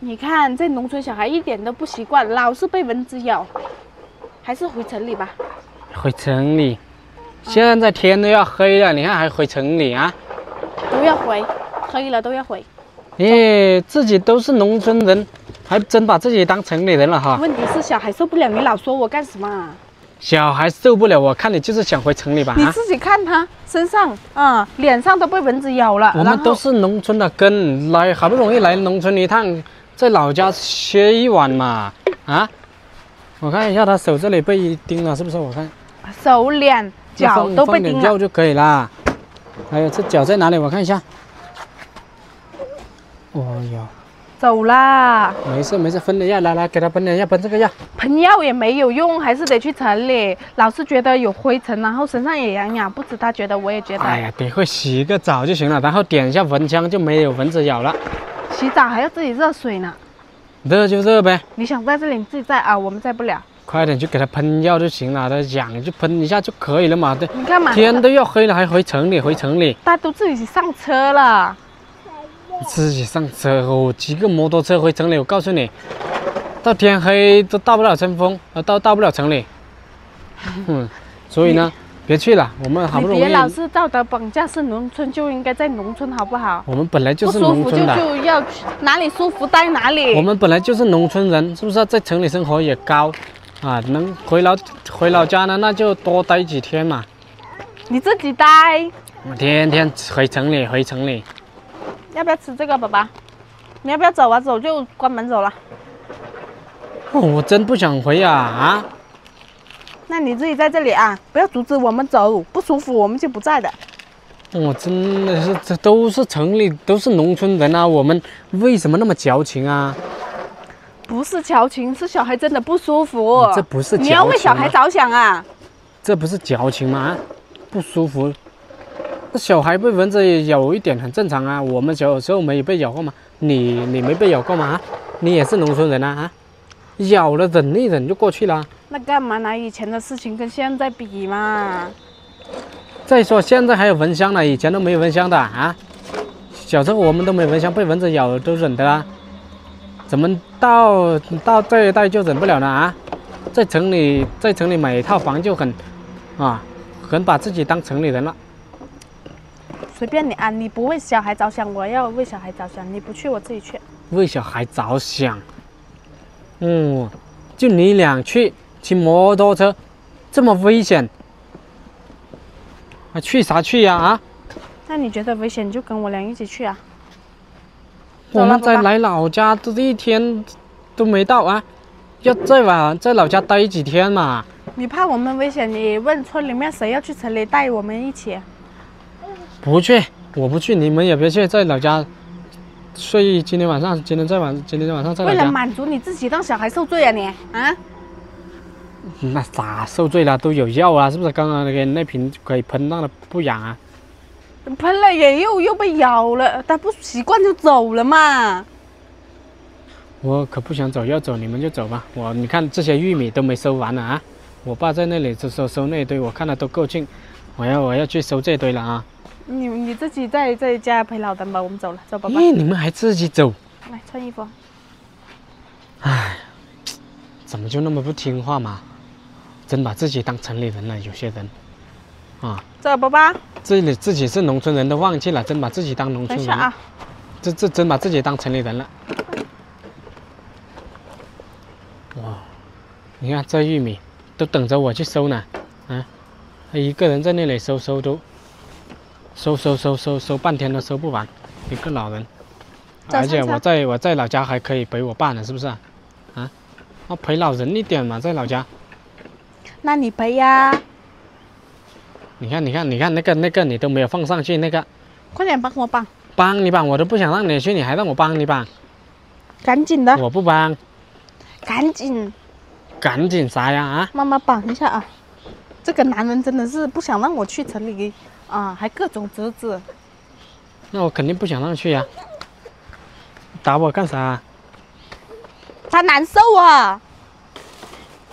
你看，这农村小孩一点都不习惯，老是被蚊子咬，还是回城里吧。回城里，现在天都要黑了，你看还回城里啊？都要回，黑了都要回。咦，自己都是农村人，还真把自己当城里人了哈。问题是小孩受不了，你老说我干什么？小孩受不了，我看你就是想回城里吧？你自己看他身上啊，脸上都被蚊子咬了。我们都是农村的根，来好不容易来农村一趟，在老家歇一晚嘛。啊，我看一下他手这里被叮了，是不是？我看手、脸、脚都被叮了。就可以啦。还有这脚在哪里？我看一下。哦哟，走啦！没事没事，分点药，来来，给他喷点药，喷这个药。喷药也没有用，还是得去城里。老是觉得有灰尘，然后身上也痒痒，不止他觉得，我也觉得。哎呀，得会洗个澡就行了，然后点一下蚊香，就没有蚊子咬了。洗澡还要自己热水呢。热就热呗。你想在这里，你自己在啊，我们在不了。快点去给他喷药就行了，他痒就喷一下就可以了嘛。对，你看嘛，天都要黑了，还回城里？回城里？大家都自己上车了。自己上车哦，骑个摩托车回城里，我告诉你，到天黑都到不了春风，呃，到到不了城里。嗯，所以呢，别去了，我们好不容易。别老是道德绑架，是农村就应该在农村，好不好？我们本来就是农村的。不舒服就就要去哪里舒服待哪里。我们本来就是农村人，是不是？在城里生活也高，啊，能回老回老家呢，那就多待几天嘛。你自己待。我天天回城里，回城里。要不要吃这个，宝宝？你要不要走啊？走就关门走了。我真不想回啊啊！那你自己在这里啊，不要阻止我们走，不舒服我们就不在的。我真的是，这都是城里，都是农村人啊，我们为什么那么矫情啊？不是矫情，是小孩真的不舒服。这不是你要为小孩着想啊？这不是矫情吗？不舒服。那小孩被蚊子咬一点很正常啊，我们小时候没有被咬过吗？你你没被咬过吗？你也是农村人啊啊！咬了忍一忍就过去了。那干嘛拿以前的事情跟现在比嘛？再说现在还有蚊香呢，以前都没有蚊香的啊。小时候我们都没蚊香，被蚊子咬都忍的啊。怎么到到这一代就忍不了了啊？在城里在城里买一套房就很啊，很把自己当城里人了。随便你啊，你不为小孩着想，我要为小孩着想。你不去，我自己去。为小孩着想，嗯，就你俩去骑摩托车，这么危险，啊，去啥去呀啊？那你觉得危险，就跟我俩一起去啊。我们在来老家这一天都没到啊，要再晚在老家待几天嘛。你怕我们危险，你问村里面谁要去城里带我们一起。不去，我不去，你们也别去，在老家睡。今天晚上，今天再晚，今天晚上再为了满足你自己，让小孩受罪啊你啊？那咋受罪了？都有药啊，是不是？刚刚那个那瓶可以喷，让它不痒啊。喷了也又又被咬了，他不习惯就走了嘛。我可不想走，要走你们就走吧。我你看这些玉米都没收完呢啊！我爸在那里收收收那一堆，我看了都够劲。我要我要去收这堆了啊！你你自己在在家陪老登吧，我们走了，走吧。咦，你们还自己走？来穿衣服。唉，怎么就那么不听话嘛？真把自己当城里人了，有些人。啊。走，宝宝。这里自己是农村人都忘记了，真把自己当农村人。等下啊。这这真把自己当城里人了。哇，你看这玉米都等着我去收呢，啊，他一个人在那里收收都。收收收收收半天都收不完，一个老人，而且我在我在老家还可以陪我爸呢，是不是啊？啊，我陪老人一点嘛，在老家。那你陪呀？你看你看你看那个那个你都没有放上去那个，快点帮我绑。帮你绑，我都不想让你去，你还让我帮你绑？赶紧的。我不帮。赶紧。赶紧啥呀啊？妈妈绑一下啊！这个男人真的是不想让我去城里。啊，还各种折子，那我肯定不想让去呀！打我干啥？他难受啊！